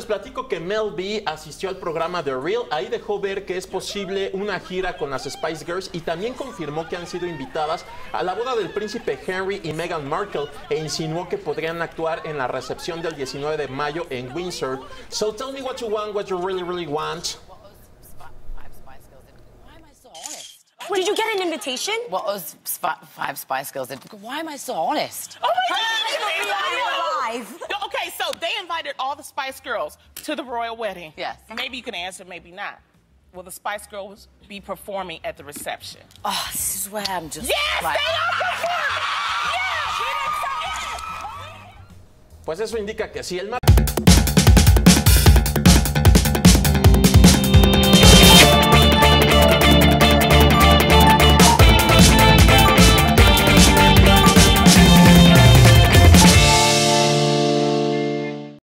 les platico que Mel B asistió al programa The Real. Ahí dejó ver que es posible una gira con las Spice Girls y también confirmó que han sido invitadas a la boda del príncipe Henry y Meghan Markle e insinuó que podrían actuar en la recepción del 19 de mayo en Windsor. So tell me what you want, what you really, really want. Did you get an invitation? What was Sp- Five Spice Girls? Why am I so honest? Oh my God! Alive. Okay, invited all the Spice Girls to the royal wedding. Yes. Maybe you can answer, maybe not. Will the Spice Girls be performing at the reception? Oh, this is where I'm just. Yes, like, they are performing! Yes! Pues eso indica que sí. El más